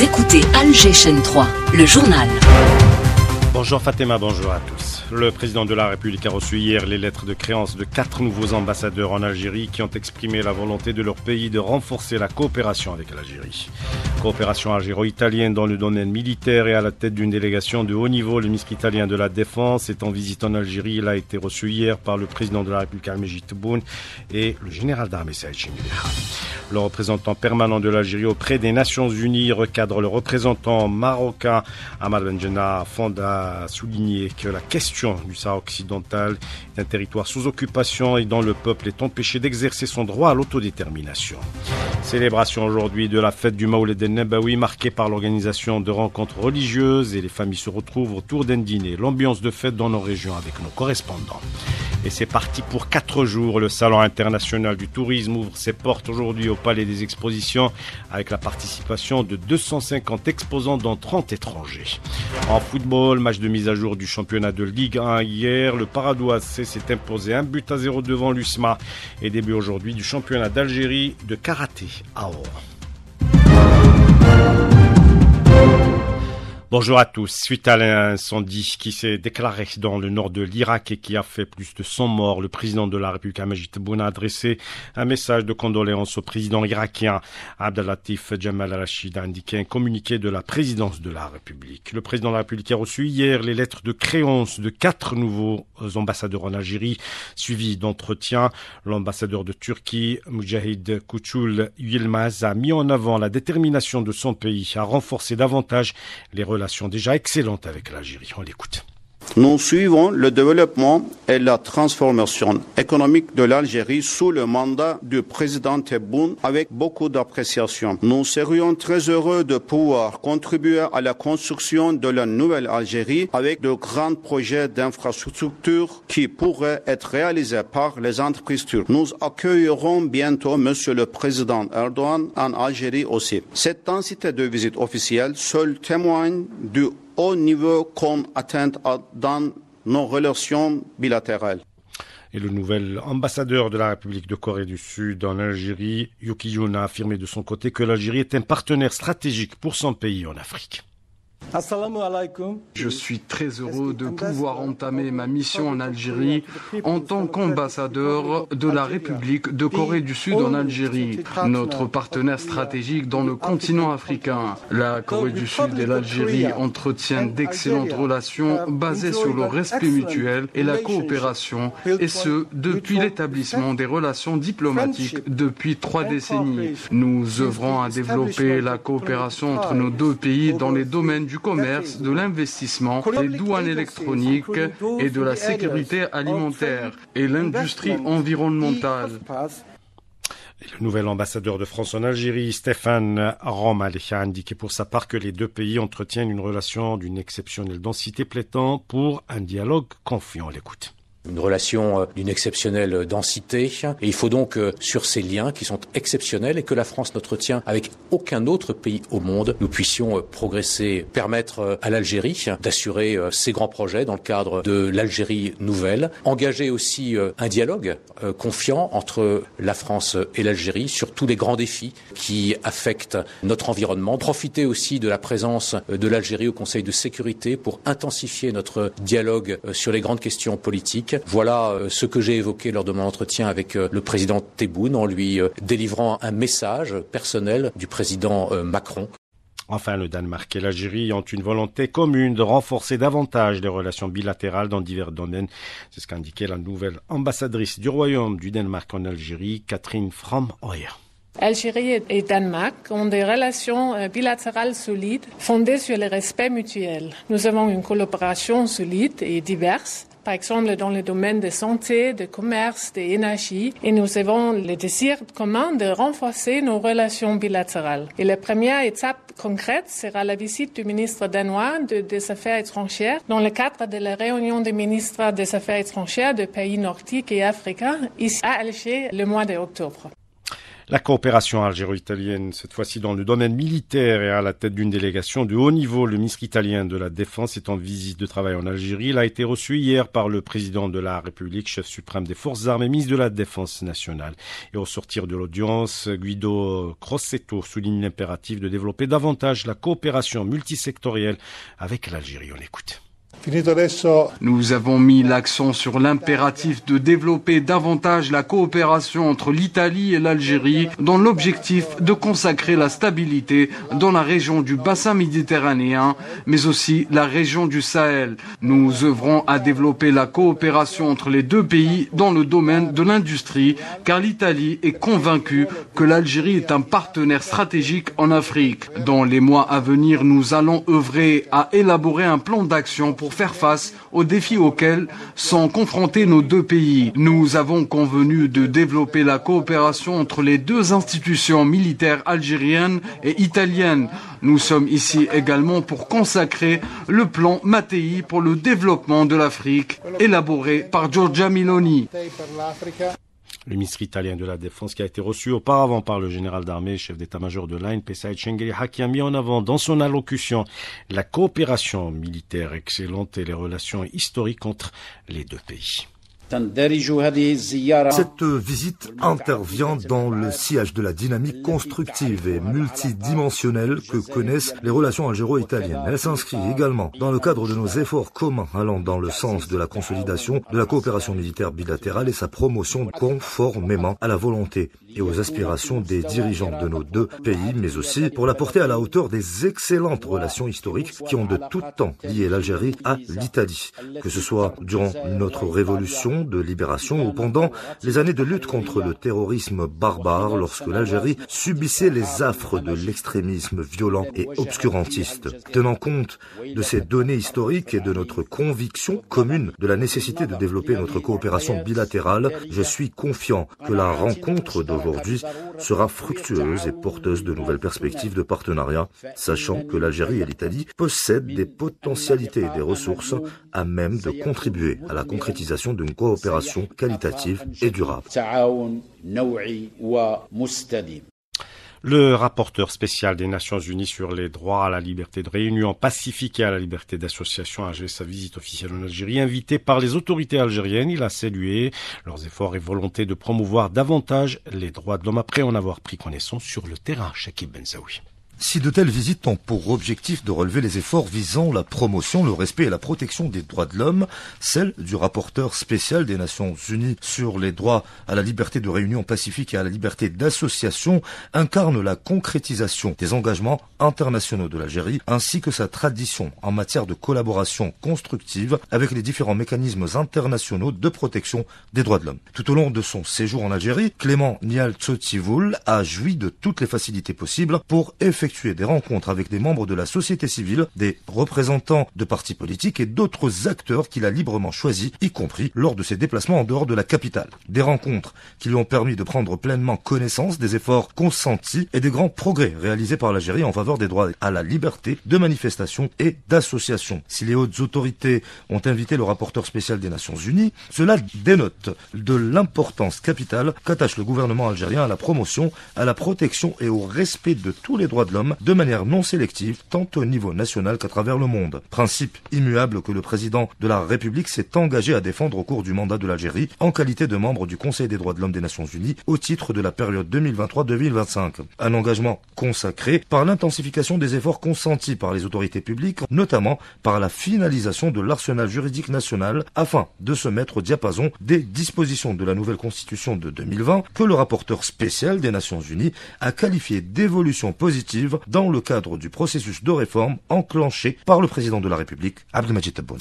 Écoutez Alger Chaîne 3, le journal. Bonjour Fatima, bonjour à tous. Le président de la République a reçu hier les lettres de créance de quatre nouveaux ambassadeurs en Algérie qui ont exprimé la volonté de leur pays de renforcer la coopération avec l'Algérie. Coopération algéro-italienne dans le domaine militaire et à la tête d'une délégation de haut niveau, le ministre italien de la Défense est en visite en Algérie. Il a été reçu hier par le président de la République Al-Mejid Tebboune et le général d'armée Saïd Le représentant permanent de l'Algérie auprès des Nations Unies recadre le représentant marocain Ahmad Benjena Fonda a souligné que la question du Sahara occidental est un territoire sous occupation et dont le peuple est empêché d'exercer son droit à l'autodétermination. Célébration aujourd'hui de la fête du Maoulid Nabawi marqué par l'organisation de rencontres religieuses et les familles se retrouvent autour d'un dîner. L'ambiance de fête dans nos régions avec nos correspondants. Et c'est parti pour quatre jours. Le Salon international du tourisme ouvre ses portes aujourd'hui au Palais des Expositions avec la participation de 250 exposants dont 30 étrangers. En football, match de mise à jour du championnat de Ligue 1 hier. Le Paradou s'est imposé un but à zéro devant l'USMA et début aujourd'hui du championnat d'Algérie de karaté à Or. Bonjour à tous. Suite à l'incendie qui s'est déclaré dans le nord de l'Irak et qui a fait plus de 100 morts, le président de la République, Majid Tebboune, a adressé un message de condoléances au président irakien Abdelatif Jamal al-Rashid, a indiqué un communiqué de la présidence de la République. Le président de la République a reçu hier les lettres de créance de quatre nouveaux ambassadeurs en Algérie, suivis d'entretiens. L'ambassadeur de Turquie, Mujahid Kouchoul Yilmaz, a mis en avant la détermination de son pays à renforcer davantage les relations relation déjà excellente avec l'Algérie. On l'écoute. Nous suivons le développement et la transformation économique de l'Algérie sous le mandat du président Tebboune avec beaucoup d'appréciation. Nous serions très heureux de pouvoir contribuer à la construction de la nouvelle Algérie avec de grands projets d'infrastructure qui pourraient être réalisés par les entreprises turques. Nous accueillerons bientôt Monsieur le Président Erdogan en Algérie aussi. Cette densité de visites officielles seule témoigne du au niveau qu'on atteint dans nos relations bilatérales. Et le nouvel ambassadeur de la République de Corée du Sud en Algérie, Yuki Yun, a affirmé de son côté que l'Algérie est un partenaire stratégique pour son pays en Afrique. Je suis très heureux de pouvoir entamer ma mission en Algérie en tant qu'ambassadeur de la République de Corée du Sud en Algérie, notre partenaire stratégique dans le continent africain. La Corée du Sud et l'Algérie entretiennent d'excellentes relations basées sur le respect mutuel et la coopération, et ce, depuis l'établissement des relations diplomatiques depuis trois décennies. Nous œuvrons à développer la coopération entre nos deux pays dans les domaines du commerce, de l'investissement, des douanes électroniques et de la sécurité alimentaire et l'industrie environnementale. le nouvel ambassadeur de France en Algérie, Stéphane Romal, a indiqué pour sa part que les deux pays entretiennent une relation d'une exceptionnelle densité plaidant pour un dialogue confiant. L'écoute une relation euh, d'une exceptionnelle densité. Il faut donc, euh, sur ces liens qui sont exceptionnels et que la France n'entretient avec aucun autre pays au monde, nous puissions euh, progresser, permettre à l'Algérie d'assurer ses grands projets dans le cadre de l'Algérie nouvelle, engager aussi un dialogue confiant entre la France et l'Algérie sur tous les grands défis qui affectent notre environnement, profiter aussi de la présence de l'Algérie au Conseil de sécurité pour intensifier notre dialogue sur les grandes questions politiques voilà euh, ce que j'ai évoqué lors de mon entretien avec euh, le président Tebboune en lui euh, délivrant un message personnel du président Macron. Enfin, le Danemark et l'Algérie ont une volonté commune de renforcer davantage les relations bilatérales dans divers domaines. C'est ce qu'a indiqué la nouvelle ambassadrice du Royaume du Danemark en Algérie, Catherine Fram-Hoyer. Algérie et Danemark ont des relations bilatérales solides fondées sur le respect mutuel. Nous avons une collaboration solide et diverse par exemple dans le domaine de santé, de commerce, d'énergie, et nous avons le désir commun de renforcer nos relations bilatérales. Et la première étape concrète sera la visite du ministre danois des Affaires étrangères dans le cadre de la réunion des ministres des Affaires étrangères de pays nordiques et africains ici à Alger le mois d'octobre. La coopération algéro-italienne, cette fois-ci dans le domaine militaire et à la tête d'une délégation de haut niveau, le ministre italien de la Défense est en visite de travail en Algérie. Il a été reçu hier par le président de la République, chef suprême des forces armées, ministre de la Défense nationale. Et au sortir de l'audience, Guido Crossetto souligne l'impératif de développer davantage la coopération multisectorielle avec l'Algérie. On écoute. Nous avons mis l'accent sur l'impératif de développer davantage la coopération entre l'Italie et l'Algérie dans l'objectif de consacrer la stabilité dans la région du bassin méditerranéen, mais aussi la région du Sahel. Nous œuvrons à développer la coopération entre les deux pays dans le domaine de l'industrie, car l'Italie est convaincue que l'Algérie est un partenaire stratégique en Afrique. Dans les mois à venir, nous allons œuvrer à élaborer un plan d'action pour faire face aux défis auxquels sont confrontés nos deux pays. Nous avons convenu de développer la coopération entre les deux institutions militaires algériennes et italiennes. Nous sommes ici également pour consacrer le plan Mattei pour le développement de l'Afrique, élaboré par Giorgia Miloni le ministre italien de la Défense qui a été reçu auparavant par le général d'armée, chef d'état-major de l'Ain, Pesaï Chengeli qui a mis en avant dans son allocution la coopération militaire excellente et les relations historiques entre les deux pays. Cette visite intervient dans le sillage de la dynamique constructive et multidimensionnelle que connaissent les relations algéro-italiennes. Elle s'inscrit également dans le cadre de nos efforts communs allant dans le sens de la consolidation de la coopération militaire bilatérale et sa promotion conformément à la volonté et aux aspirations des dirigeants de nos deux pays, mais aussi pour la porter à la hauteur des excellentes relations historiques qui ont de tout temps lié l'Algérie à l'Italie, que ce soit durant notre révolution de libération ou pendant les années de lutte contre le terrorisme barbare lorsque l'Algérie subissait les affres de l'extrémisme violent et obscurantiste. Tenant compte de ces données historiques et de notre conviction commune de la nécessité de développer notre coopération bilatérale, je suis confiant que la rencontre d'aujourd'hui sera fructueuse et porteuse de nouvelles perspectives de partenariat, sachant que l'Algérie et l'Italie possèdent des potentialités et des ressources à même de contribuer à la concrétisation d'une coopération coopération qualitative et durable. Le rapporteur spécial des Nations Unies sur les droits à la liberté de réunion pacifique et à la liberté d'association a joué sa visite officielle en Algérie. Invité par les autorités algériennes, il a salué leurs efforts et volonté de promouvoir davantage les droits de l'homme après en avoir pris connaissance sur le terrain. Shakib Benzaoui. Si de telles visites ont pour objectif de relever les efforts visant la promotion, le respect et la protection des droits de l'homme, celle du rapporteur spécial des Nations Unies sur les droits à la liberté de réunion pacifique et à la liberté d'association incarne la concrétisation des engagements internationaux de l'Algérie ainsi que sa tradition en matière de collaboration constructive avec les différents mécanismes internationaux de protection des droits de l'homme. Tout au long de son séjour en Algérie, Clément Nial a joui de toutes les facilités possibles pour effectuer des rencontres avec des membres de la société civile, des représentants de partis politiques et d'autres acteurs qu'il a librement choisis, y compris lors de ses déplacements en dehors de la capitale. Des rencontres qui lui ont permis de prendre pleinement connaissance des efforts consentis et des grands progrès réalisés par l'Algérie en faveur des droits à la liberté de manifestation et d'association. Si les hautes autorités ont invité le rapporteur spécial des Nations Unies, cela dénote de l'importance capitale qu'attache le gouvernement algérien à la promotion, à la protection et au respect de tous les droits de l'homme de manière non sélective, tant au niveau national qu'à travers le monde. Principe immuable que le président de la République s'est engagé à défendre au cours du mandat de l'Algérie en qualité de membre du Conseil des droits de l'homme des Nations Unies au titre de la période 2023-2025. Un engagement consacré par l'intensification des efforts consentis par les autorités publiques, notamment par la finalisation de l'arsenal juridique national afin de se mettre au diapason des dispositions de la nouvelle constitution de 2020 que le rapporteur spécial des Nations Unies a qualifié d'évolution positive dans le cadre du processus de réforme enclenché par le président de la République, Abdelmajid Tebboune.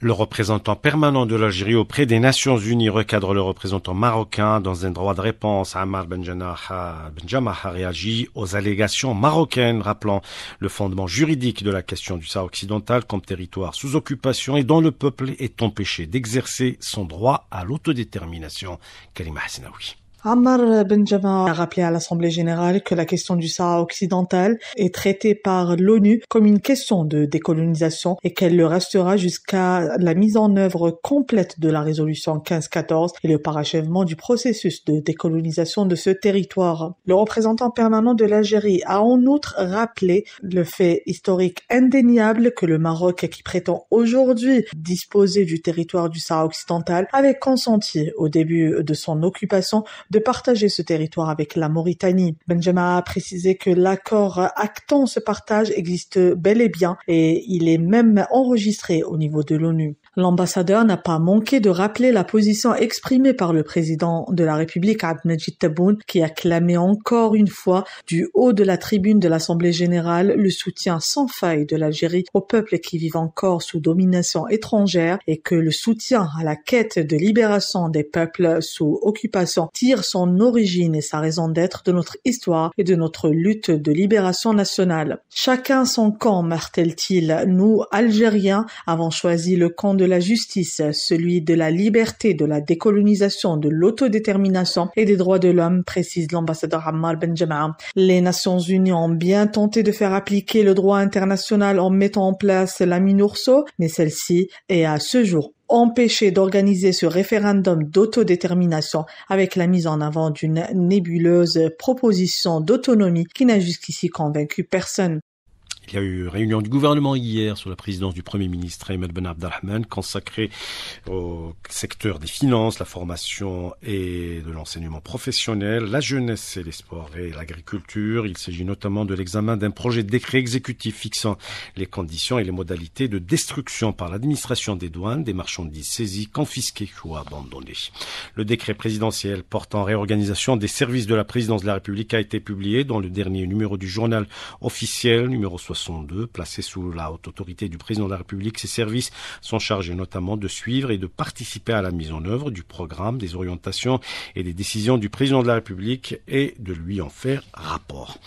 Le représentant permanent de l'Algérie auprès des Nations Unies recadre le représentant marocain dans un droit de réponse. Amar Benjamah a réagi aux allégations marocaines rappelant le fondement juridique de la question du Sahara occidental comme territoire sous occupation et dont le peuple est empêché d'exercer son droit à l'autodétermination. Kalima Hasnaoui. Ammar Benjamin a rappelé à l'Assemblée générale que la question du Sahara occidental est traitée par l'ONU comme une question de décolonisation et qu'elle le restera jusqu'à la mise en œuvre complète de la résolution 1514 et le parachèvement du processus de décolonisation de ce territoire. Le représentant permanent de l'Algérie a en outre rappelé le fait historique indéniable que le Maroc, qui prétend aujourd'hui disposer du territoire du Sahara occidental, avait consenti au début de son occupation de partager ce territoire avec la Mauritanie. Benjamin a précisé que l'accord actant ce partage existe bel et bien et il est même enregistré au niveau de l'ONU. L'ambassadeur n'a pas manqué de rappeler la position exprimée par le président de la République, Abdelmajid Tebboune, qui a clamé encore une fois du haut de la tribune de l'Assemblée générale le soutien sans faille de l'Algérie aux peuples qui vivent encore sous domination étrangère et que le soutien à la quête de libération des peuples sous occupation tire son origine et sa raison d'être de notre histoire et de notre lutte de libération nationale. Chacun son camp, martèle-t-il. Nous, Algériens, avons choisi le camp de de la justice, celui de la liberté, de la décolonisation, de l'autodétermination et des droits de l'homme, précise l'ambassadeur Ammar Benjamin. Les Nations Unies ont bien tenté de faire appliquer le droit international en mettant en place la MINURSO, mais celle-ci est à ce jour empêchée d'organiser ce référendum d'autodétermination avec la mise en avant d'une nébuleuse proposition d'autonomie qui n'a jusqu'ici convaincu personne. Il y a eu réunion du gouvernement hier sur la présidence du Premier ministre Ahmed Ben Abdelrahman consacrée au secteur des finances, la formation et de l'enseignement professionnel, la jeunesse et les sports et l'agriculture. Il s'agit notamment de l'examen d'un projet de décret exécutif fixant les conditions et les modalités de destruction par l'administration des douanes des marchandises saisies, confisquées ou abandonnées. Le décret présidentiel portant réorganisation des services de la présidence de la République a été publié dans le dernier numéro du journal officiel numéro 60 62, placé sous la haute autorité du président de la République. Ces services sont chargés notamment de suivre et de participer à la mise en œuvre du programme, des orientations et des décisions du président de la République et de lui en faire rapport.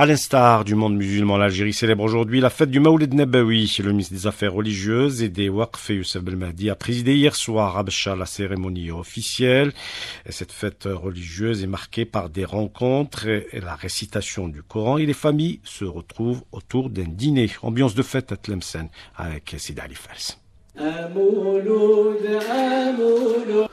À l'instar du monde musulman, l'Algérie célèbre aujourd'hui la fête du Maoulid Nabawi. Le ministre des Affaires religieuses et des Waqf, Youssef Belmadi, a présidé hier soir à Béchar la cérémonie officielle. Et cette fête religieuse est marquée par des rencontres et la récitation du Coran et les familles se retrouvent autour d'un dîner. Ambiance de fête à Tlemcen avec Sida Ali Fels.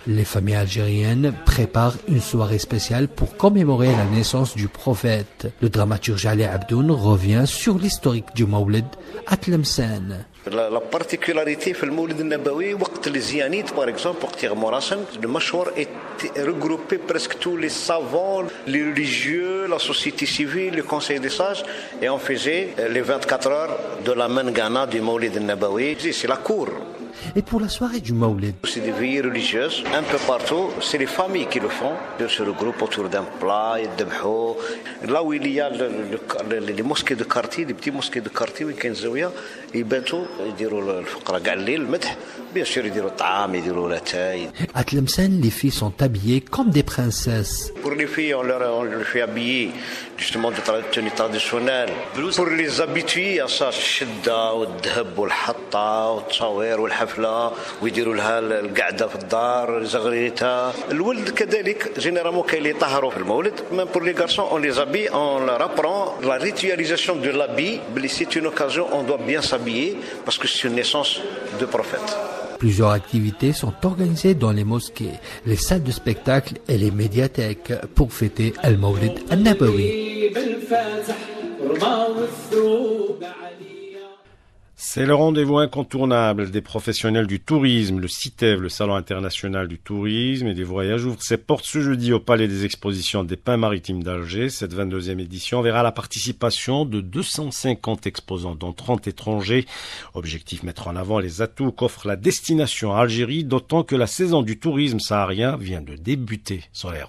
Les familles algériennes préparent une soirée spéciale pour commémorer la naissance du prophète. Le dramaturge Ali Abdoun revient sur l'historique du Maulid à Tlemcen. La particularité في المولد النبوي وقت الزيانيت par exemple وقت مراسم le mashwar est regroupé presque tous les savants les religieux la société civile le conseil des sages et on faisait les 24 heures de la mangana du Maulid al-Nabawi c'est la cour et pour la soirée du Maulid. C'est des veillées religieuses un peu partout. C'est les familles qui le font. Ils se regroupent autour d'un plat, et Là où il y a les mosquées de quartier, les petits mosquées de quartier, يباتوا يديروا الفقراء كاع الليل المدح بيان سور يديروا الطعام يديروا l'atay. À Tlemcen, les filles sont habillées comme des princesses. Pour les filles, on leur, on leur fait habiller justement de tenue traditionnelle. Pour les habituer à ça, الشدة والذهب والحطة والتصاوير والحفلة ويديروا لها القعدة في الدار زغريتها. الولد كذلك جينيرالمون كاين اللي يطهروا في المولد. Même pour les garçons, on les habille, on leur apprend la ritualisation de l'habit. C'est une occasion, on doit bien s'habiller parce que c'est une naissance de prophète. Plusieurs activités sont organisées dans les mosquées, les salles de spectacle et les médiathèques pour fêter Al-Mawlid al-Nabawi. C'est le rendez-vous incontournable des professionnels du tourisme. Le CITEV, le Salon international du tourisme et des voyages, ouvre ses portes ce jeudi au Palais des expositions des Pins maritimes d'Alger. Cette 22e édition verra la participation de 250 exposants, dont 30 étrangers. Objectif mettre en avant les atouts qu'offre la destination Algérie, d'autant que la saison du tourisme saharien vient de débuter sur les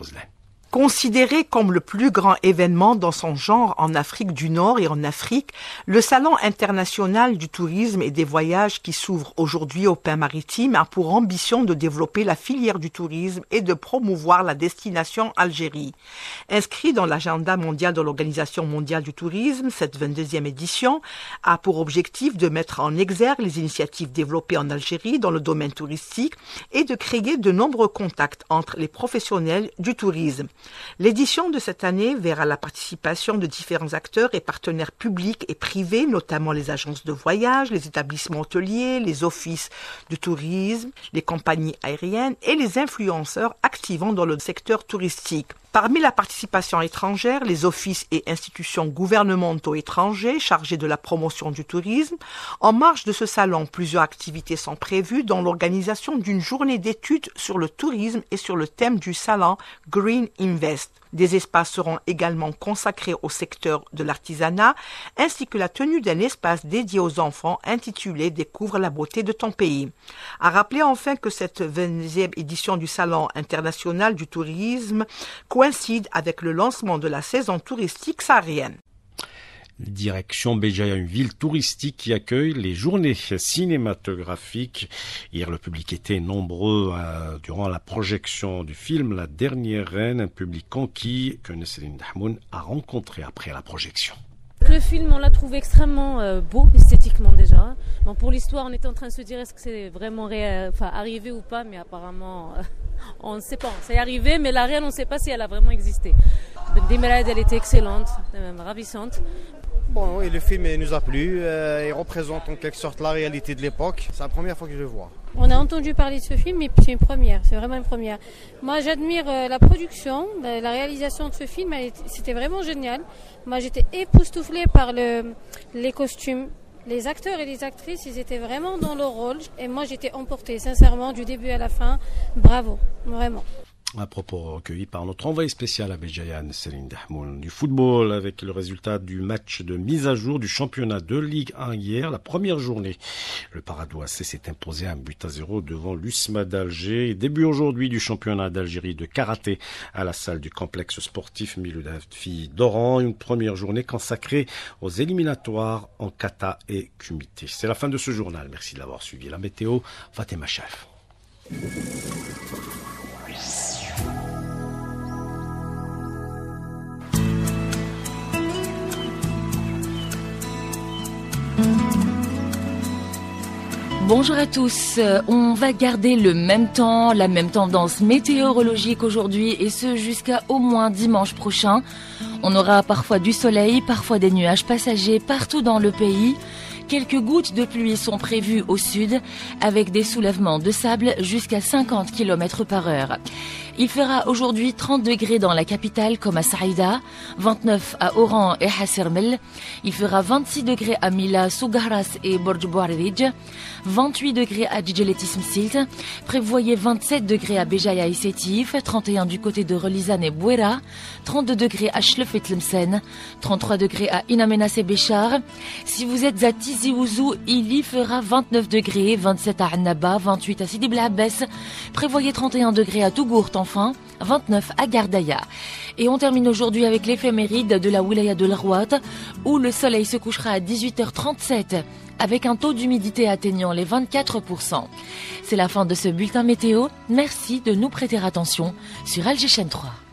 Considéré comme le plus grand événement dans son genre en Afrique du Nord et en Afrique, le Salon international du tourisme et des voyages qui s'ouvre aujourd'hui au pain maritime a pour ambition de développer la filière du tourisme et de promouvoir la destination Algérie. Inscrit dans l'agenda mondial de l'Organisation mondiale du tourisme, cette 22e édition a pour objectif de mettre en exergue les initiatives développées en Algérie dans le domaine touristique et de créer de nombreux contacts entre les professionnels du tourisme. L'édition de cette année verra la participation de différents acteurs et partenaires publics et privés, notamment les agences de voyage, les établissements hôteliers, les offices de tourisme, les compagnies aériennes et les influenceurs activant dans le secteur touristique. Parmi la participation étrangère, les offices et institutions gouvernementaux étrangers chargés de la promotion du tourisme, en marge de ce salon, plusieurs activités sont prévues dont l'organisation d'une journée d'études sur le tourisme et sur le thème du salon Green Invest. Des espaces seront également consacrés au secteur de l'artisanat, ainsi que la tenue d'un espace dédié aux enfants intitulé Découvre la beauté de ton pays. À rappeler enfin que cette 20e édition du Salon international du tourisme coïncide avec le lancement de la saison touristique saharienne. Direction Béjaïa, une ville touristique qui accueille les journées cinématographiques. Hier, le public était nombreux euh, durant la projection du film La Dernière Reine, un public conquis que Nesseline Dahmoun a rencontré après la projection. Le film, on l'a trouvé extrêmement euh, beau esthétiquement déjà. Pour l'histoire, on était en train de se dire est-ce que c'est vraiment enfin, arrivé ou pas, mais apparemment, euh, on ne sait pas. C'est arrivé, mais la reine, on ne sait pas si elle a vraiment existé. Demirad, elle était excellente, même ravissante. Bon, oui, le film nous a plu. Euh, il représente en quelque sorte la réalité de l'époque. C'est la première fois que je le vois. On a entendu parler de ce film, mais c'est une première. C'est vraiment une première. Moi, j'admire euh, la production, la réalisation de ce film. C'était vraiment génial. Moi, j'étais époustouflée par le, les costumes. Les acteurs et les actrices, ils étaient vraiment dans leur rôle. Et moi, j'étais emportée, sincèrement, du début à la fin. Bravo, vraiment à propos recueilli par notre envoyé spécial à Béjayan, Céline Dahmoun. Du football avec le résultat du match de mise à jour du championnat de Ligue 1 hier, la première journée. Le Paradoisé s'est imposé un but à zéro devant l'USMA d'Alger. Début aujourd'hui du championnat d'Algérie de karaté à la salle du complexe sportif Miloudafie d'Oran. Une première journée consacrée aux éliminatoires en kata et kumité. C'est la fin de ce journal. Merci de l'avoir suivi. La météo, Fatima Chef. Bonjour à tous. Euh, on va garder le même temps, la même tendance météorologique aujourd'hui et ce jusqu'à au moins dimanche prochain. On aura parfois du soleil, parfois des nuages passagers partout dans le pays. Quelques gouttes de pluie sont prévues au sud avec des soulèvements de sable jusqu'à 50 km par heure. Il fera aujourd'hui 30 degrés dans la capitale comme à Saïda, 29 à Oran et Hassermel. Il fera 26 degrés à Mila, Sougaras et Borj 28 degrés à Djeletism Silt. Prévoyez 27 degrés à Béjaïa et Sétif, 31 du côté de Relizane et Bouera, 32 degrés à Schlef et Tlemcen, 33 degrés à Inamenas et Béchar. Si vous êtes à Tizi il y fera 29 degrés, 27 à Annaba, 28 à Sidi Blabès. Prévoyez 31 degrés à Tougourt enfin, 29 à Gardaya. Et on termine aujourd'hui avec l'éphéméride de la wilaya de l'Arwat, où le soleil se couchera à 18h37 avec un taux d'humidité atteignant les 24%. C'est la fin de ce bulletin météo. Merci de nous prêter attention sur Alger 3.